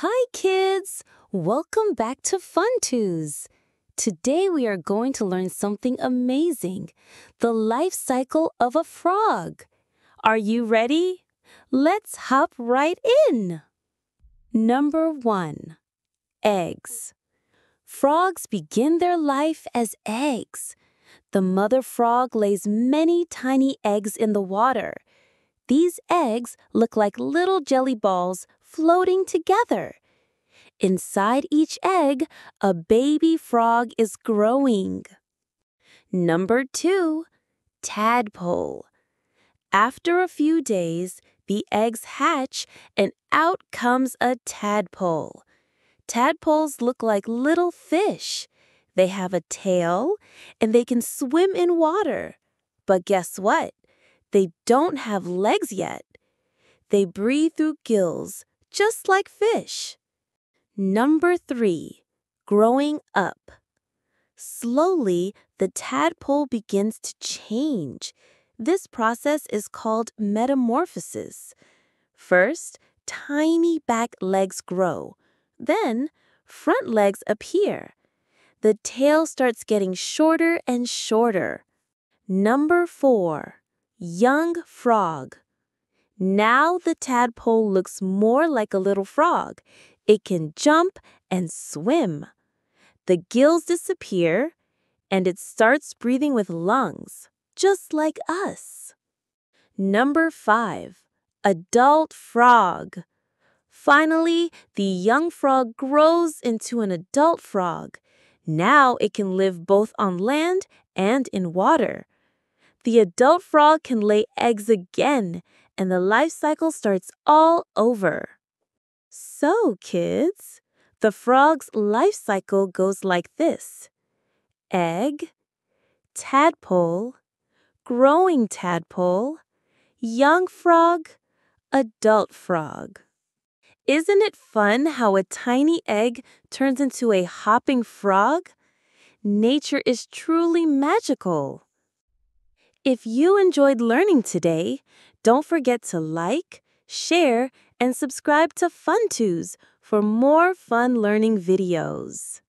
Hi, kids! Welcome back to Funtooze. Today we are going to learn something amazing the life cycle of a frog. Are you ready? Let's hop right in. Number one Eggs. Frogs begin their life as eggs. The mother frog lays many tiny eggs in the water. These eggs look like little jelly balls floating together. Inside each egg, a baby frog is growing. Number two, tadpole. After a few days, the eggs hatch and out comes a tadpole. Tadpoles look like little fish. They have a tail and they can swim in water. But guess what? They don't have legs yet. They breathe through gills, just like fish. Number three, growing up. Slowly, the tadpole begins to change. This process is called metamorphosis. First, tiny back legs grow. Then, front legs appear. The tail starts getting shorter and shorter. Number four, young frog. Now the tadpole looks more like a little frog. It can jump and swim. The gills disappear and it starts breathing with lungs, just like us. Number five, adult frog. Finally, the young frog grows into an adult frog. Now it can live both on land and in water. The adult frog can lay eggs again and the life cycle starts all over. So, kids, the frog's life cycle goes like this egg, tadpole, growing tadpole, young frog, adult frog. Isn't it fun how a tiny egg turns into a hopping frog? Nature is truly magical. If you enjoyed learning today, don't forget to like, share, and subscribe to Funtooze for more fun learning videos.